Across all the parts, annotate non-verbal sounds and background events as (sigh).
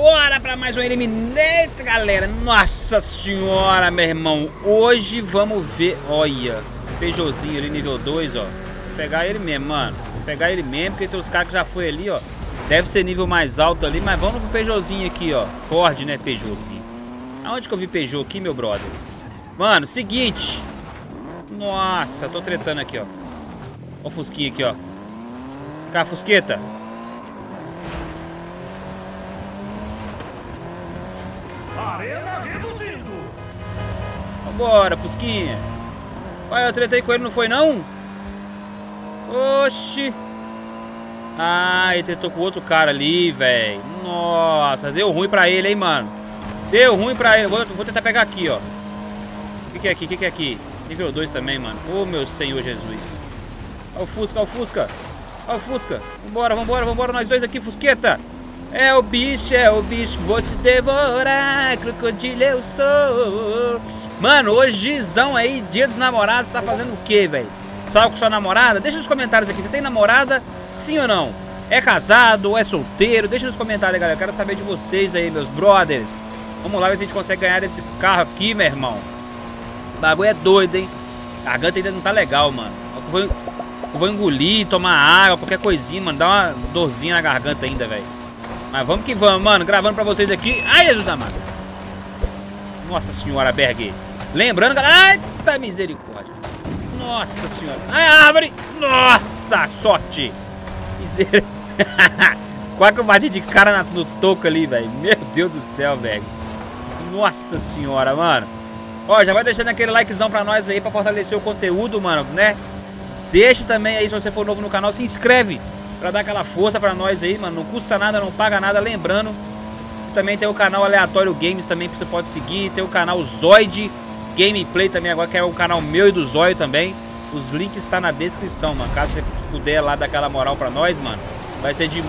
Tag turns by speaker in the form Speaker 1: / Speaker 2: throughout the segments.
Speaker 1: Bora pra mais um Eliminate, galera. Nossa senhora, meu irmão. Hoje vamos ver... Olha, Peugeotzinho ali, nível 2, ó. Vou pegar ele mesmo, mano. Vou pegar ele mesmo, porque tem os caras que já foi ali, ó. Deve ser nível mais alto ali, mas vamos pro Peugeotzinho aqui, ó. Ford, né, Peugeotzinho. Aonde que eu vi Peugeot aqui, meu brother? Mano, seguinte. Nossa, tô tretando aqui, ó. Ó o Fusquinha aqui, ó. Cá, Fusqueta.
Speaker 2: Arena reduzindo.
Speaker 1: Vambora, Fusquinha. Ué, eu tretei com ele, não foi não? Oxi. Ah, ele tretou com outro cara ali, velho. Nossa, deu ruim pra ele, hein, mano. Deu ruim pra ele. Vou, vou tentar pegar aqui, ó. O que, que é aqui? O que, que é aqui? Nível 2 também, mano. Ô, oh, meu Senhor Jesus. Olha o Fusca, olha o Fusca. Olha o Fusca. Vambora, vambora, vambora. Nós dois aqui, Fusqueta. É o bicho, é o bicho. Vou te devorar. Crocodilo eu sou. Mano, hojezão aí, dia dos namorados, tá fazendo o que, velho? Saiu com sua namorada? Deixa nos comentários aqui. Você tem namorada? Sim ou não? É casado é solteiro? Deixa nos comentários, galera. Eu quero saber de vocês aí, meus brothers. Vamos lá ver se a gente consegue ganhar esse carro aqui, meu irmão. O bagulho é doido, hein? A garganta ainda não tá legal, mano. Eu vou, eu vou engolir, tomar água, qualquer coisinha, mano. Dá uma dorzinha na garganta ainda, velho. Mas vamos que vamos, mano. Gravando pra vocês aqui. Ai, Jesus amado. Nossa senhora, Berg. Lembrando, galera. Eita misericórdia. Nossa senhora. Ai, árvore. Nossa, sorte. Misericórdia. (laughs) Quase que eu bati de cara na, no toco ali, velho. Meu Deus do céu, velho. Nossa senhora, mano. Ó, já vai deixando aquele likezão pra nós aí, pra fortalecer o conteúdo, mano, né? Deixe também aí, se você for novo no canal, se inscreve pra dar aquela força pra nós aí, mano. Não custa nada, não paga nada. Lembrando também tem o canal Aleatório Games também, que você pode seguir. Tem o canal Zoid Gameplay também agora, que é o canal meu e do Zóio também. Os links estão tá na descrição, mano. Caso você puder lá dar aquela moral pra nós, mano, vai ser de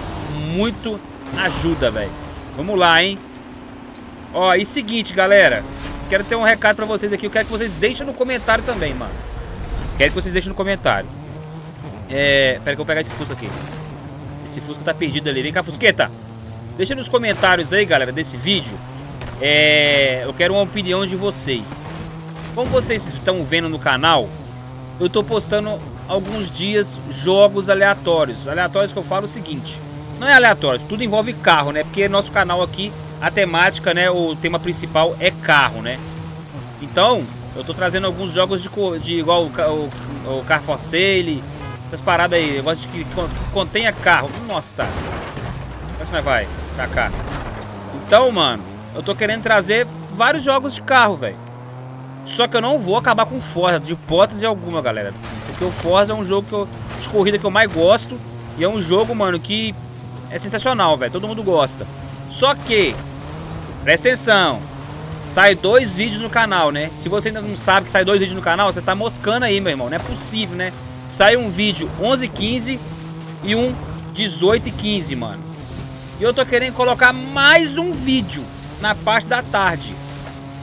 Speaker 1: muito ajuda, velho. Vamos lá, hein? Ó, e seguinte, galera. Quero ter um recado pra vocês aqui. Eu quero que vocês deixem no comentário também, mano. Quero que vocês deixem no comentário. É... Pera que eu vou pegar esse Fusca aqui. Esse Fusca tá perdido ali. Vem cá, Fusqueta. Deixa nos comentários aí, galera, desse vídeo. É... Eu quero uma opinião de vocês. Como vocês estão vendo no canal, eu tô postando alguns dias jogos aleatórios. Aleatórios que eu falo o seguinte. Não é aleatório, tudo envolve carro, né? Porque nosso canal aqui, a temática, né? O tema principal é carro, né? Então, eu tô trazendo alguns jogos de, de igual o, o, o Car for Sale, essas paradas aí. Eu gosto de que, contenha carro. Nossa. Onde nós vai? Pra cá. Então, mano, eu tô querendo trazer vários jogos de carro, velho. Só que eu não vou acabar com Forza, de hipótese alguma, galera. Porque o Forza é um jogo que eu, de corrida que eu mais gosto. E é um jogo, mano, que é sensacional, velho. Todo mundo gosta. Só que, presta atenção. Sai dois vídeos no canal, né? Se você ainda não sabe que sai dois vídeos no canal, você tá moscando aí, meu irmão. Não é possível, né? Sai um vídeo 11 h 15 e um 18 h 15, mano. E eu tô querendo colocar mais um vídeo na parte da tarde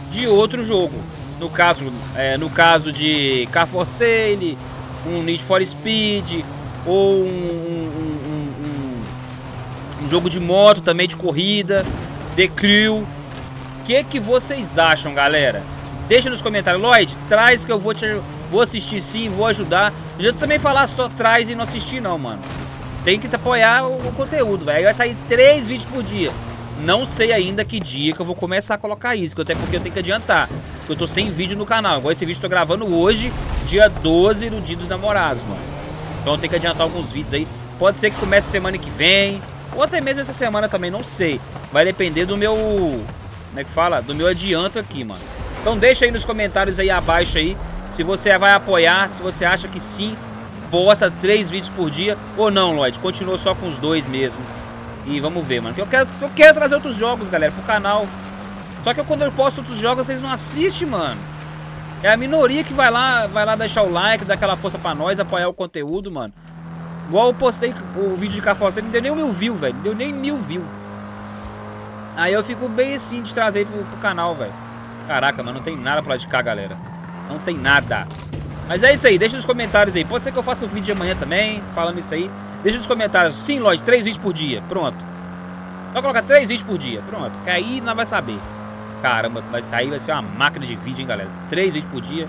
Speaker 1: de outro jogo. No caso, é, no caso de Car for Sale, um Need for Speed ou um, um, um, um, jogo de moto também de corrida, The Crew. O que que vocês acham, galera? Deixa nos comentários. Lloyd, traz que eu vou te vou assistir sim, vou ajudar. Já também falar só traz e não assistir não, mano. Tem que apoiar o, o conteúdo, velho. Vai sair três vídeos por dia. Não sei ainda que dia que eu vou começar a colocar isso, até porque eu tenho que adiantar. Porque eu tô sem vídeo no canal. Igual esse vídeo eu tô gravando hoje, dia 12 do dia dos namorados, mano. Então eu tenho que adiantar alguns vídeos aí. Pode ser que comece semana que vem, ou até mesmo essa semana também, não sei. Vai depender do meu... Como é que fala? Do meu adianto aqui, mano. Então deixa aí nos comentários aí abaixo aí, se você vai apoiar, se você acha que sim, posta três vídeos por dia, ou não, Lloyd. Continua só com os dois mesmo. E vamos ver, mano. Eu quero, eu quero trazer outros jogos, galera, pro canal. Só que eu, quando eu posto outros jogos, vocês não assistem, mano. É a minoria que vai lá, vai lá deixar o like, dar aquela força pra nós, apoiar o conteúdo, mano. Igual eu postei o vídeo de Café, não deu nem mil views, velho. Não deu nem mil views. Aí eu fico bem assim de trazer pro, pro canal, velho. Caraca, mano, não tem nada pra lá de cá, galera. Não tem nada. Mas é isso aí, deixa nos comentários aí. Pode ser que eu faça no vídeo de amanhã também, falando isso aí. Deixa nos comentários. Sim, Lloyd, três vídeos por dia. Pronto. Só colocar três vídeos por dia. Pronto. Que aí nós vai saber. Caramba, vai sair, vai ser uma máquina de vídeo, hein, galera. Três vídeos por dia.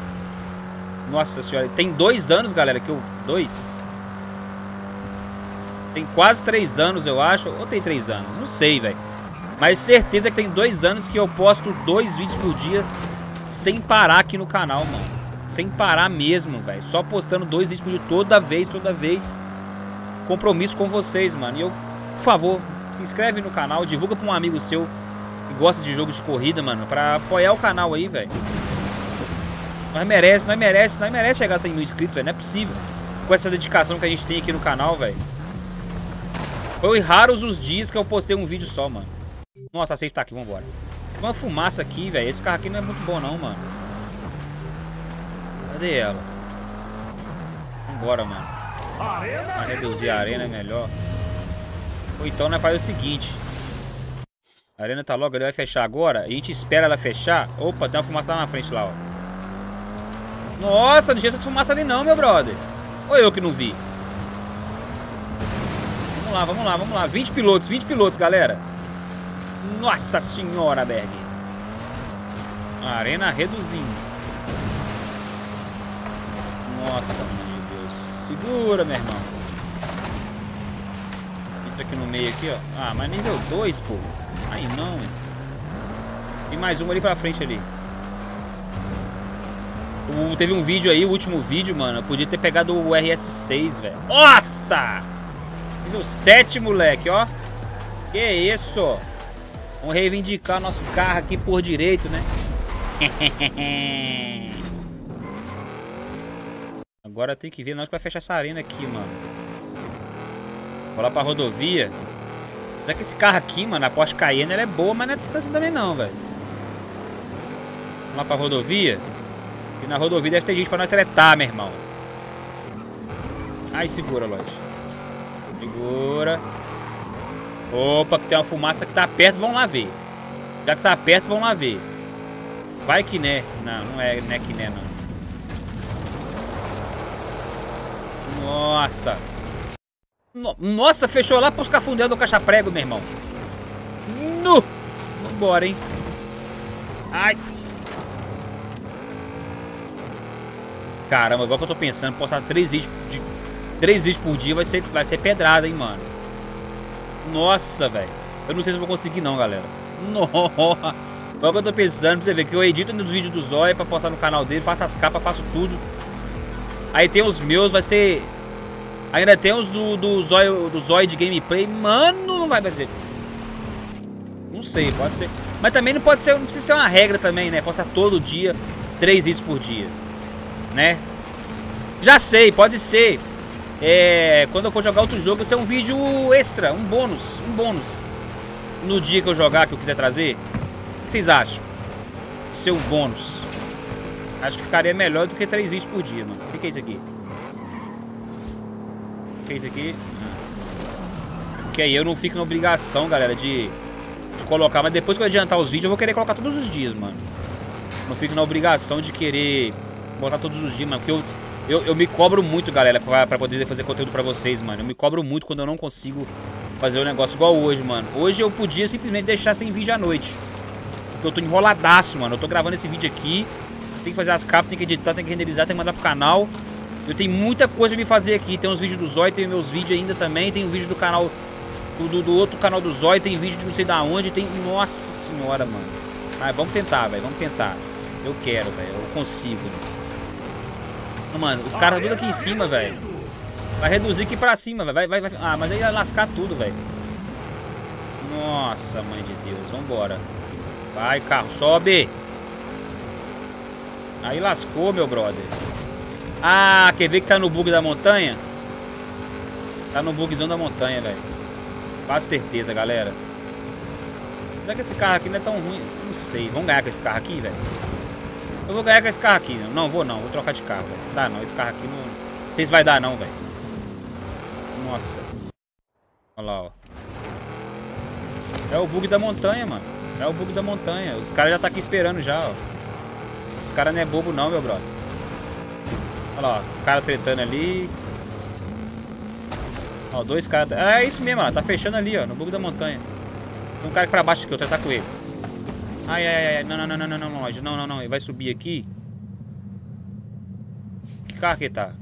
Speaker 1: Nossa senhora. Tem dois anos, galera, que eu... Dois? Tem quase três anos, eu acho. Ou tem três anos? Não sei, velho. Mas certeza que tem dois anos que eu posto dois vídeos por dia sem parar aqui no canal, mano. Sem parar mesmo, velho. Só postando dois vídeos por dia toda vez, toda vez. Compromisso com vocês, mano. E eu, por favor, se inscreve no canal, divulga pra um amigo seu que gosta de jogo de corrida, mano. Pra apoiar o canal aí, velho. Nós merece, nós merece, nós merece chegar a 100 mil inscritos, velho. Não é possível. Com essa dedicação que a gente tem aqui no canal, velho. Foi raros os dias que eu postei um vídeo só, mano. Nossa, a safe tá aqui, vambora. Tem uma fumaça aqui, velho. Esse carro aqui não é muito bom, não, mano. Cadê ela? Vambora, mano. Pra reduzir a arena é melhor. Ou então, nós faz o seguinte. A arena tá logo, ele vai fechar agora. A gente espera ela fechar. Opa, tem uma fumaça lá na frente, lá, ó. Nossa, não tinha essa fumaça ali não, meu brother. Ou eu que não vi? Vamos lá, vamos lá, vamos lá. 20 pilotos, 20 pilotos, galera. Nossa senhora, Berg. Arena reduzindo. Nossa, meu Deus. Segura, meu irmão. Entra aqui no meio aqui, ó. Ah, mas nível 2, pô. Aí não. Tem mais um ali pra frente ali. O, teve um vídeo aí, o último vídeo, mano. Eu podia ter pegado o RS6, velho. Nossa! Nível 7, moleque, ó. Que isso? Vamos reivindicar nosso carro aqui por direito, né? (laughs) Agora tem que ver nós pra fechar essa arena aqui, mano. Vou lá pra rodovia. Será que esse carro aqui, mano, a Porsche Cayenne, ela é boa, mas não é assim também não, velho. Vamos lá pra rodovia. E na rodovia deve ter gente pra nós tretar, meu irmão. Ai, segura, Lois. Segura. Opa, que tem uma fumaça que tá perto, vamos lá ver. Já que tá perto, vamos lá ver. Vai que né. Não, não é, não é que né, não. Nossa. No, nossa, fechou lá pros cafundel do caixa-prego, meu irmão. No. Vambora, hein. Ai. Caramba, agora que eu tô pensando, postar três vídeos, de, três vídeos por dia vai ser, vai ser pedrada, hein, mano. Nossa, velho. Eu não sei se eu vou conseguir não, galera. (laughs) Nossa. Agora que eu tô pensando, pra você ver, que eu edito nos vídeos do Zóia pra postar no canal dele, faço as capas, faço tudo. Aí tem os meus, vai ser... Ainda tem os do, do, Zóio, do de gameplay. Mano, não vai fazer. Não sei, pode ser. Mas também não pode ser, não precisa ser uma regra também, né? Postar todo dia, três vídeos por dia. Né? Já sei, pode ser é, quando eu for jogar outro jogo, ser um vídeo extra, um bônus, um bônus. No dia que eu jogar, que eu quiser trazer. O que vocês acham? Ser um bônus. Acho que ficaria melhor do que três vídeos por dia, mano. O que é isso aqui? O que é isso aqui? Ah. Porque aí eu não fico na obrigação, galera, de, de colocar. Mas depois que eu adiantar os vídeos, eu vou querer colocar todos os dias, mano. Não fico na obrigação de querer botar todos os dias, mano. Porque eu eu, eu me cobro muito, galera, pra, pra poder fazer conteúdo pra vocês, mano. Eu me cobro muito quando eu não consigo fazer o um negócio igual hoje, mano. Hoje eu podia simplesmente deixar sem vídeo à noite. Porque eu tô enroladaço, mano. Eu tô gravando esse vídeo aqui. Tem que fazer as capas, tem que editar, tem que renderizar, tem que mandar pro canal. Eu tenho muita coisa pra me fazer aqui. Tem os vídeos do Zói, tem meus vídeos ainda também. Tem o vídeo do canal... Do, do outro canal do Zói, tem vídeo de não sei da onde. Tem... Nossa senhora, mano. Mas vamos tentar, velho. Vamos tentar. Eu quero, velho. Eu consigo. Mano, os caras tudo aqui em cima, velho. Vai reduzir aqui pra cima, velho. Vai, vai. Ah, mas aí vai lascar tudo, velho. Nossa, mãe de Deus. Vambora. Vai, carro. Sobe. Aí lascou, meu brother. Ah, quer ver que tá no bug da montanha? Tá no bugzão da montanha, velho. Quase certeza, galera. Será que esse carro aqui não é tão ruim? Não sei. Vamos ganhar com esse carro aqui, velho? Eu vou ganhar com esse carro aqui. Não, não vou não. Vou trocar de carro. Dá não. Esse carro aqui não... Vocês vai dar não, velho. Nossa. Olha lá, ó. É o bug da montanha, mano. É o bug da montanha. Os caras já tá aqui esperando já, ó. Os caras não é bobo não, meu brother. Olha lá, ó. O cara tretando ali. Ó, dois caras... É isso mesmo, ó. Tá fechando ali, ó. No bug da montanha. Tem um cara aqui pra baixo aqui, eu vou tentar com ele. Ai, ai, ai, não, não, não, não, não, não, Não, não, não, ele vai subir aqui. Que carro que tá?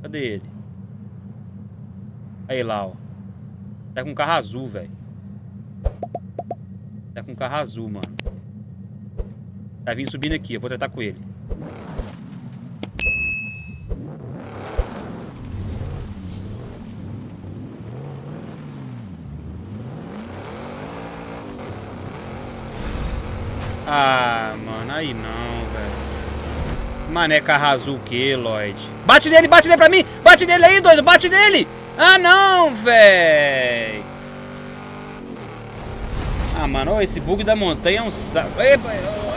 Speaker 1: Cadê ele? Aí lá, ó. Tá com carro azul, velho. Tá com carro azul, mano. Tá vindo subindo aqui, eu vou tratar com ele. Ah, mano, aí não, velho. Mané carro azul o que, Lloyd? Bate nele, bate nele pra mim! Bate nele aí, doido! Bate nele! Ah, não, velho! Mano, esse bug da montanha é um.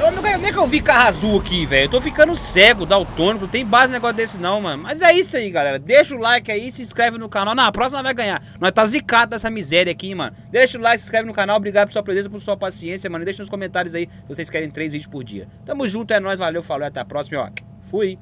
Speaker 1: Eu não nem que eu vi carro azul aqui, velho. Eu tô ficando cego, daltônico. Não tem base negócio desse não, mano. Mas é isso aí, galera. Deixa o like aí, se inscreve no canal. Na próxima vai ganhar. Nós tá zicado dessa miséria aqui, mano. Deixa o like, se inscreve no canal. Obrigado por sua presença, por sua paciência, mano. Deixa nos comentários aí se vocês querem três vídeos por dia. Tamo junto, é nóis. Valeu, falou. Até a próxima, ó. Fui.